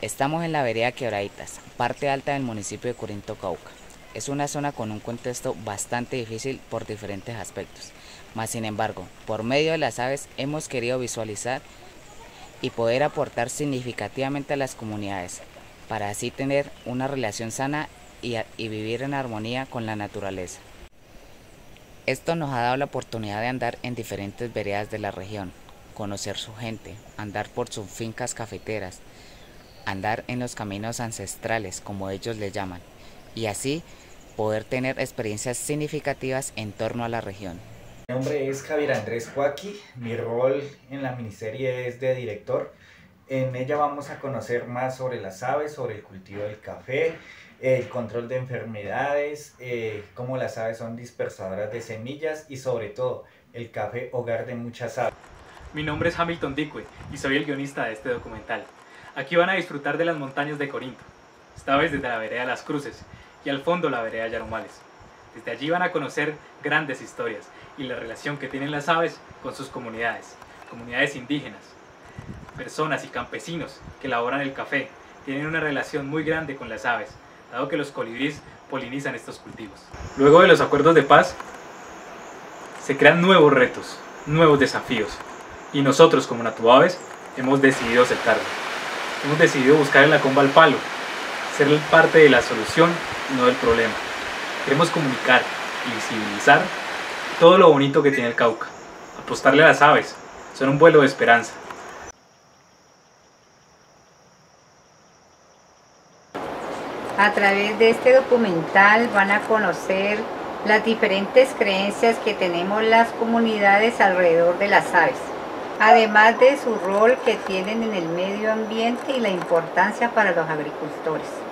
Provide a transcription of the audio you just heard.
Estamos en la vereda Quebraditas, parte alta del municipio de Corinto, Cauca. Es una zona con un contexto bastante difícil por diferentes aspectos, mas sin embargo, por medio de las aves hemos querido visualizar y poder aportar significativamente a las comunidades, para así tener una relación sana y, y vivir en armonía con la naturaleza. Esto nos ha dado la oportunidad de andar en diferentes veredas de la región, conocer su gente, andar por sus fincas cafeteras, andar en los caminos ancestrales, como ellos le llaman, y así poder tener experiencias significativas en torno a la región. Mi nombre es Javier Andrés Joaquí, mi rol en la miniserie es de director. En ella vamos a conocer más sobre las aves, sobre el cultivo del café, el control de enfermedades, eh, cómo las aves son dispersadoras de semillas y sobre todo el café hogar de muchas aves. Mi nombre es Hamilton Dicue y soy el guionista de este documental. Aquí van a disfrutar de las montañas de Corinto, esta vez desde la vereda Las Cruces y al fondo la vereda Yaromales. Desde allí van a conocer grandes historias y la relación que tienen las aves con sus comunidades, comunidades indígenas, personas y campesinos que elaboran el café, tienen una relación muy grande con las aves, dado que los colibríes polinizan estos cultivos. Luego de los acuerdos de paz, se crean nuevos retos, nuevos desafíos, y nosotros como Natuaves hemos decidido aceptarlos hemos decidido buscar en la comba al palo, ser parte de la solución no del problema. Queremos comunicar y visibilizar todo lo bonito que tiene el Cauca, apostarle a las aves, son un vuelo de esperanza. A través de este documental van a conocer las diferentes creencias que tenemos las comunidades alrededor de las aves además de su rol que tienen en el medio ambiente y la importancia para los agricultores.